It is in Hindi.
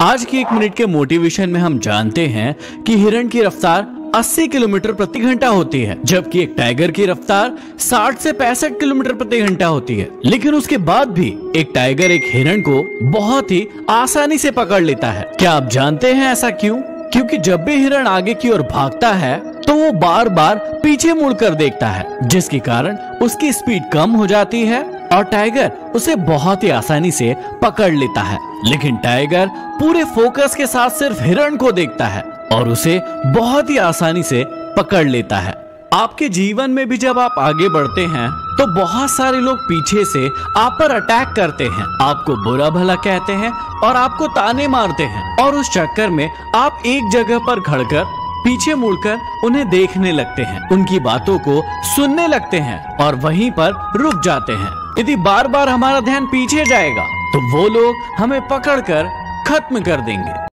आज की एक मिनट के मोटिवेशन में हम जानते हैं कि हिरण की रफ्तार 80 किलोमीटर प्रति घंटा होती है, जबकि एक टाइगर की रफ्तार 60 से पैंसठ किलोमीटर प्रति घंटा होती है। लेकिन उसके बाद भी एक टाइगर एक हिरण को बहुत ही आसानी से पकड़ लेता है। क्या आप जानते हैं ऐसा क्यों? क्योंकि जब भी हिरण आगे की ओर भागता है तो वो बार बार पीछे मुड़कर देखता है, जिसके कारण उसकी स्पीड कम हो जाती है और टाइगर उसे बहुत ही आसानी से पकड़ लेता है। लेकिन टाइगर पूरे फोकस के साथ सिर्फ़ हिरण को देखता है और उसे बहुत ही आसानी से पकड़ लेता है। आपके जीवन में भी जब आप आगे बढ़ते हैं तो बहुत सारे लोग पीछे से आप पर अटैक करते हैं। आपको बुरा भला कहते हैं और आपको ताने मारते हैं और उस चक्कर में आप एक जगह पर खड़कर पीछे मुड़कर उन्हें देखने लगते हैं। उनकी बातों को सुनने लगते हैं और वहीं पर रुक जाते हैं। यदि बार बार हमारा ध्यान पीछे जाएगा तो वो लोग हमें पकड़कर खत्म कर देंगे।